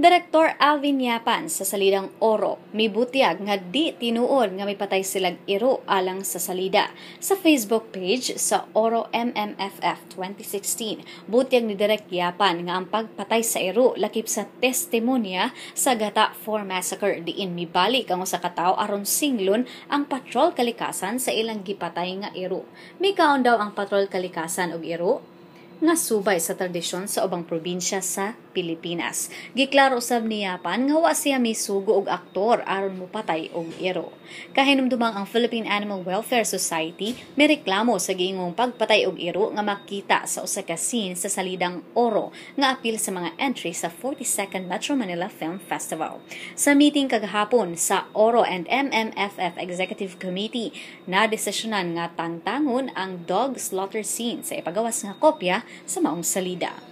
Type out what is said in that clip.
Direktor Alvin Yapan sa salidang Oro, may butyag nga di tinuod nga may patay silag iro alang sa salida. Sa Facebook page sa Oro MMFF 2016, butyag ni Direk Yapan nga ang pagpatay sa iro lakip sa testimonya sa Gata 4 Massacre diin mibalik ang usa ka tawo aron singlon ang patrol kalikasan sa ilang gipatay nga iro. Mikaon daw ang patrol kalikasan og iro nga subay sa tradisyon sa ubang probinsya sa Pilipinas. Giklaro usab ni Yapan nga wa siya misugo og aktor aron mopatay og iro. Kahinumdumang ang Philippine Animal Welfare Society may reklamo sa giingong pagpatay og iro nga makita sa usa ka scene sa salidang Oro nga apil sa mga entry sa 42nd Metro Manila Film Festival. Sa meeting kagahapon sa Oro and MMFF Executive Committee, na desisyonan nga tangtangon ang dog slaughter scene sa ipagawas nga kopya sa maong salida.